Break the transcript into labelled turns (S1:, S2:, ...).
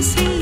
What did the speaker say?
S1: see.